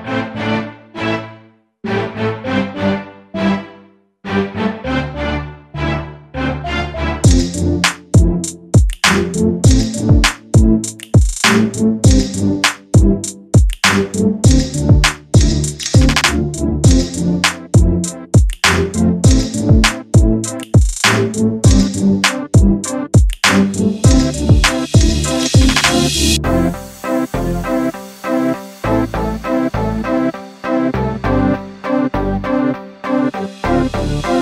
Bye.